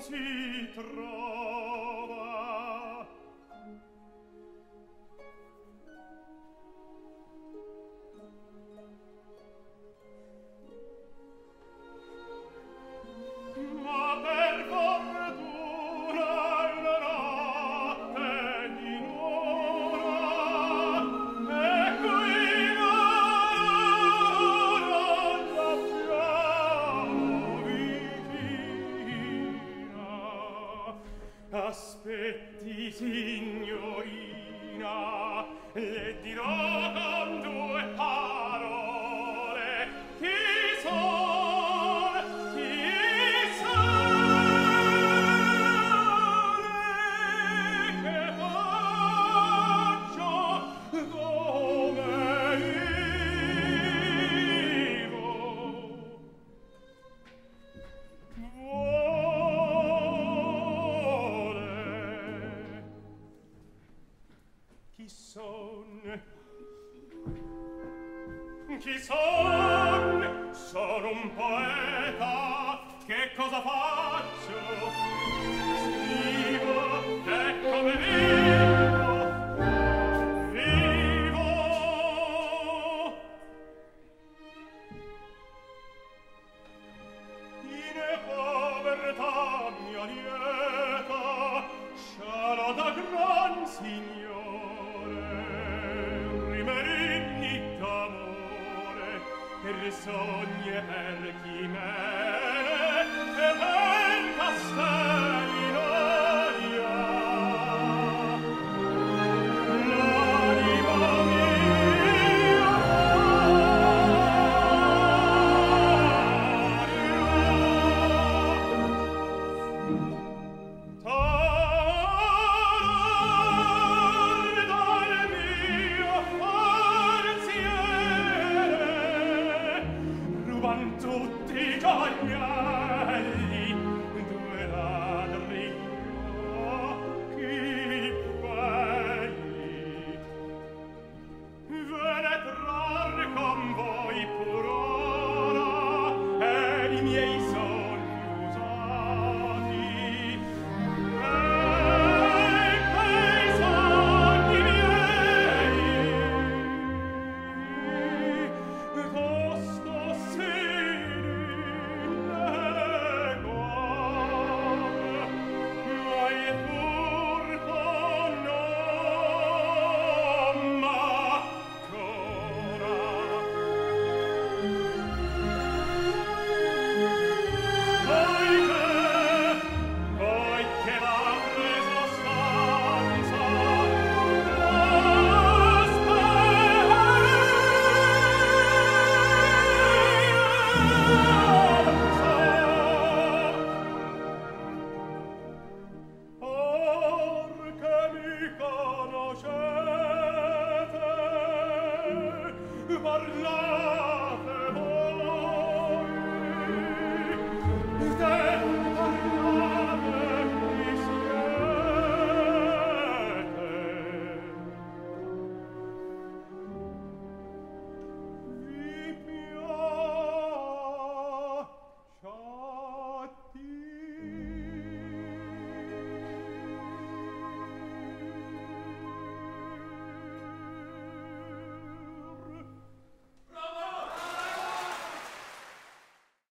si aspetti signorina le dirò chi son son un poeta che cosa faccio? Scrivo e come vivo. Vivo. In povertà mia lieta da gran signore. sogni per chi mere parlar